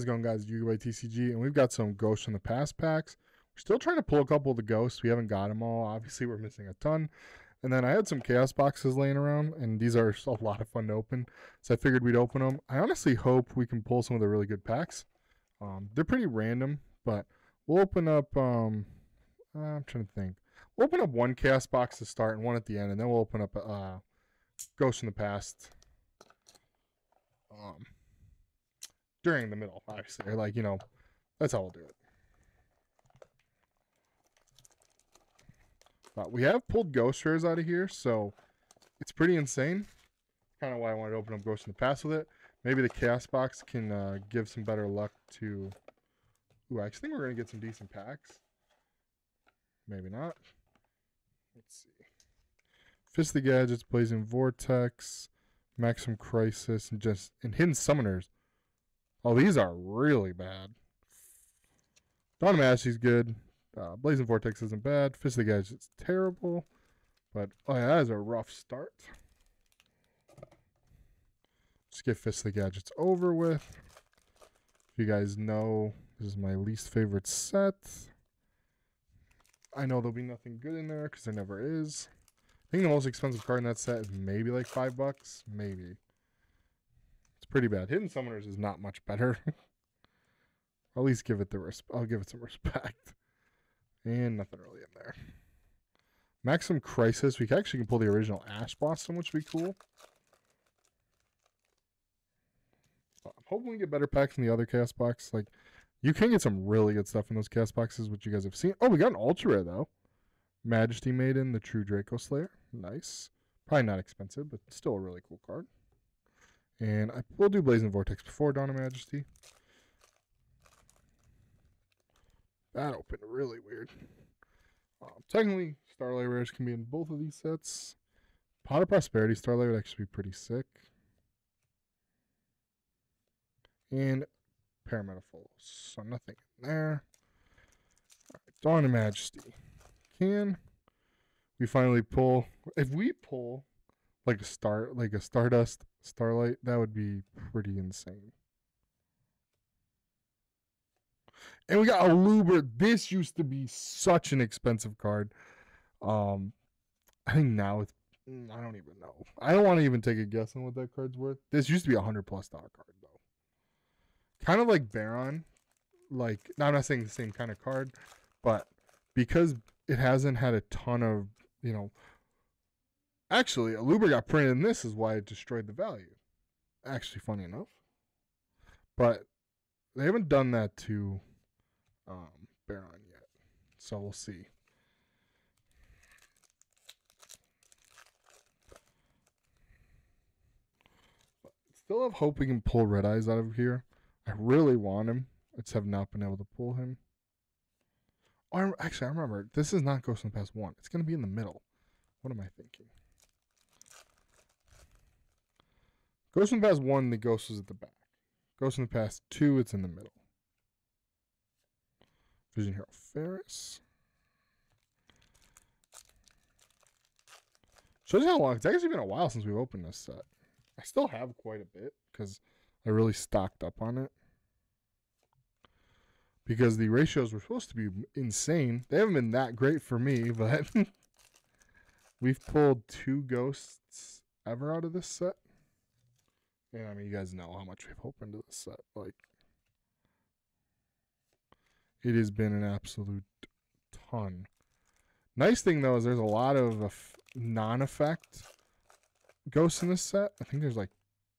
How's it going, guys? Yugi TCG, and we've got some Ghosts from the Past packs. We're still trying to pull a couple of the Ghosts. We haven't got them all. Obviously, we're missing a ton. And then I had some Chaos boxes laying around, and these are a lot of fun to open. So I figured we'd open them. I honestly hope we can pull some of the really good packs. Um, they're pretty random, but we'll open up. Um, uh, I'm trying to think. We'll open up one Chaos box to start and one at the end, and then we'll open up uh, Ghosts in the Past. Um, during the middle, obviously. Or like, you know, that's how we'll do it. But we have pulled ghost rares out of here, so it's pretty insane. Kind of why I wanted to open up Ghost in the Past with it. Maybe the Chaos Box can uh, give some better luck to... Ooh, I actually think we're going to get some decent packs. Maybe not. Let's see. Fist of the Gadgets, Blazing Vortex, Maximum Crisis, and just and Hidden Summoners. Oh, these are really bad. Of Majesty's good. Uh, Blazing Vortex isn't bad. Fist of the Gadgets is terrible. But, oh yeah, that is a rough start. Just get Fist of the Gadgets over with. If you guys know, this is my least favorite set. I know there'll be nothing good in there because there never is. I think the most expensive card in that set is maybe like five bucks. Maybe pretty bad. Hidden Summoners is not much better. I'll at least give it the res- I'll give it some respect. And nothing really in there. Maximum Crisis. We actually can pull the original Ash Blossom, which would be cool. I'm hoping we get better packs in the other Chaos box. Like, you can get some really good stuff in those Chaos boxes, which you guys have seen. Oh, we got an ultra rare though. Majesty Maiden, the True Dracocaster. Nice. Probably not expensive, but still a really cool card. And I will do Blazing Vortex before Dawn of Majesty. That opened really weird. Um, technically, Starlight Rares can be in both of these sets. Pot of Prosperity Starlight would actually be pretty sick. And Parametalfoes. So nothing in there. Dawn of Majesty. Can we finally pull? If we pull like a star, like a Stardust Starlight, that would be pretty insane. And we got Aluber. This used to be such an expensive card. Um, I think now it's mm, I don't even know. I don't want to even take a guess on what that card's worth. This used to be a hundred plus dollar card though. Kind of like Baron. Like now I'm not saying the same kind of card, but because it hasn't had a ton of, you know, Actually, Aluber got printed in this is why it destroyed the value. Actually, funny enough. But they haven't done that to um, Baron yet. So we'll see. still have hope we can pull Red Eyes out of here. I really want him. I just have not been able to pull him. Oh, actually, I remember. This is not Ghost in the Past 1. It's going to be in the middle. What am I thinking? Ghost in the Past 1, the ghost was at the back. Ghost in the Past 2, it's in the middle. Vision Hero Faris. Shows you how long. It's actually been a while since we've opened this set. I still have quite a bit because I really stocked up on it. Because the ratios were supposed to be insane. They haven't been that great for me, but we've pulled two ghosts ever out of this set. Yeah, I mean, you guys know how much we've opened to this set. Like, it has been an absolute ton. Nice thing though is there's a lot of non-effect ghosts in this set. I think there's like,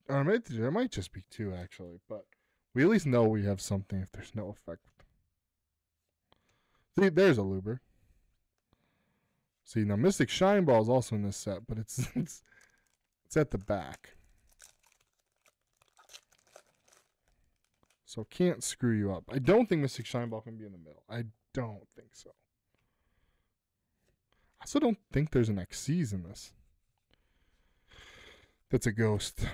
or there might just be two actually, but we at least know we have something if there's no effect. See, there's Aluber. See now, Mystic Shine Ball is also in this set, but it's it's it's at the back. So can't screw you up. I don't think Mystic Shine Ball can be in the middle. I don't think so. I also don't think there's an Xyz in this. That's a ghost.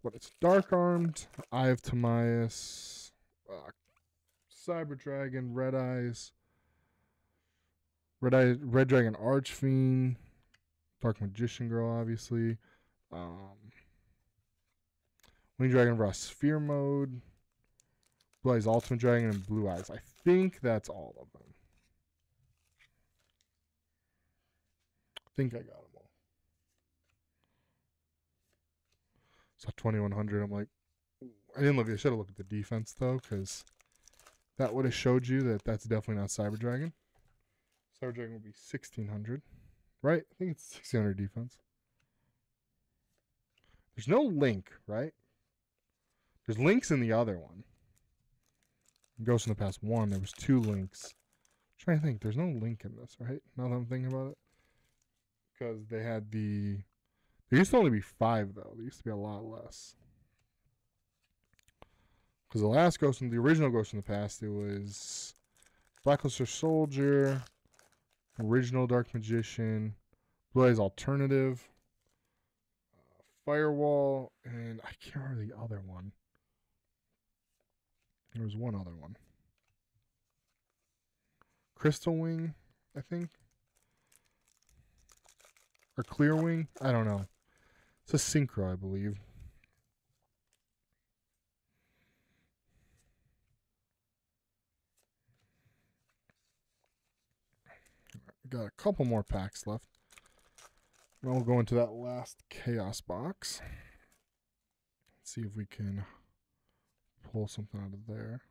But it's Dark Armed, Eye of Timaeus, uh, Cyber Dragon, Red Eyes, Red Eye, Red Dragon Archfiend, Dark Magician Girl, obviously. Um, Wing Dragon Ra Sphere Mode, Blue Eyes Ultimate Dragon, and Blue Eyes. I think that's all of them. I think I got them all. So 2100. I'm like, I didn't look. I should have looked at the defense though, because that would have showed you that that's definitely not Cyber Dragon. Cyber Dragon would be 1600, right? I think it's 1600 defense. There's no link, right? There's links in the other one. Ghost in the Past 1, there was two links. I'm trying to think, there's no link in this, right? Now that I'm thinking about it. Because they had the... There used to only be five, though. There used to be a lot less. Because the last Ghost in the original Ghost in the Past, it was Blackluster Soldier, original Dark Magician, Blue Eyes Alternative, uh, Firewall, and I can't remember the other one. There was one other one. Crystal Wing, I think. Or Clear Wing? I don't know. It's a synchro, I believe. Got a couple more packs left. Then we'll go into that last chaos box. Let's see if we can pull something out of there.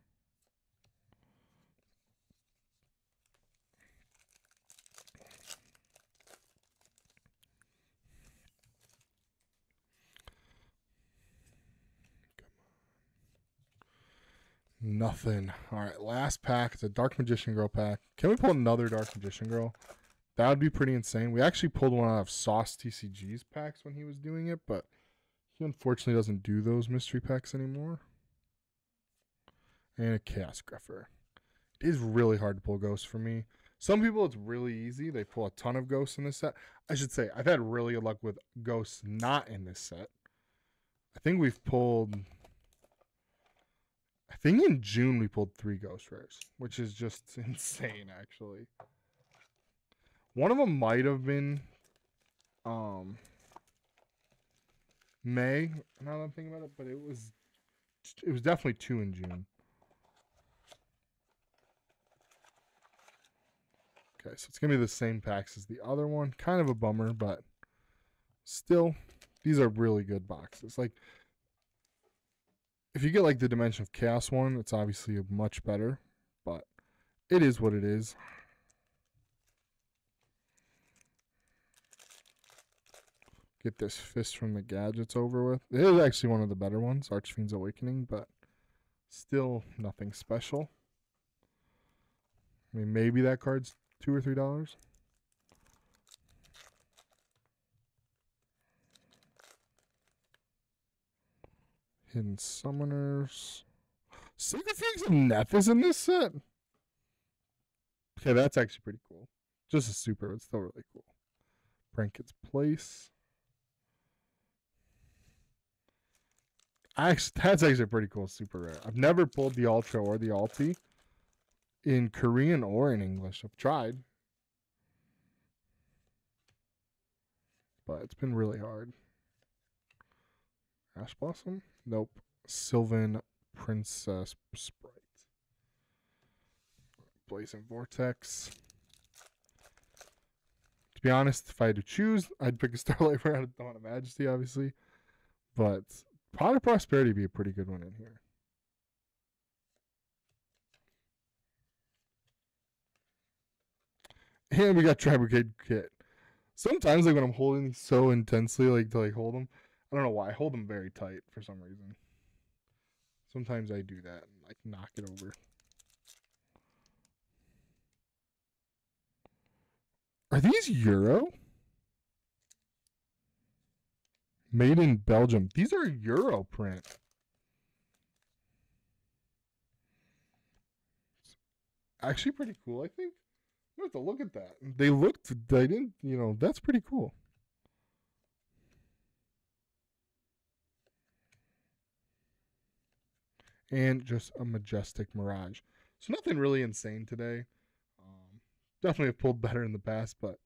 Nothing. All right, last pack. It's a Dark Magician Girl pack. Can we pull another Dark Magician Girl? That would be pretty insane. We actually pulled one out of Sauce TCG's packs when he was doing it, but he unfortunately doesn't do those mystery packs anymore. And a Chaos Grepher. It is really hard to pull ghosts for me. Some people it's really easy. They pull a ton of ghosts in this set. I should say I've had really good luck with ghosts not in this set. I think we've pulled I think in June we pulled three ghost rares, which is just insane actually. One of them might have been um May, now that I'm thinking about it, but it was it was definitely two in June. Okay, so it's gonna be the same packs as the other one. Kind of a bummer, but still, these are really good boxes. Like if you get like the Dimension of Chaos one, it's obviously a much better, but it is what it is. Get this Fist from the Gadgets over with. It is actually one of the better ones, Archfiend's Awakening, but still nothing special. I mean, maybe that card's two or three dollars. Hidden Summoners. Sacrifice of Neth is in this set. Okay, that's actually pretty cool. Just a super, it's still really cool. Pranket's Place. Actually, that's actually pretty cool, super rare. I've never pulled the Ultra or the Alti in Korean or in English. I've tried. But it's been really hard. Ash Blossom? Nope. Sylvan Princess Sprite. Blazing Vortex. To be honest, if I had to choose, I'd pick a Starlight out of Dawn of Majesty, obviously. But Pot of Prosperity would be a pretty good one in here. And we got Tri-Brigade Kitt. Sometimes, like when I'm holding so intensely, like to like hold them, I don't know why I hold them very tight for some reason. Sometimes I do that and like knock it over. Are these Euro? Made in Belgium. These are Euro print. actually pretty cool, I think. You have to look at that. They looked, they didn't, you know, that's pretty cool. And just a majestic mirage. So nothing really insane today. Um, definitely have pulled better in the past, but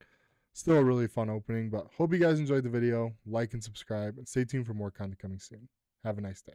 still a really fun opening. But hope you guys enjoyed the video. Like and subscribe, and stay tuned for more content coming soon. Have a nice day.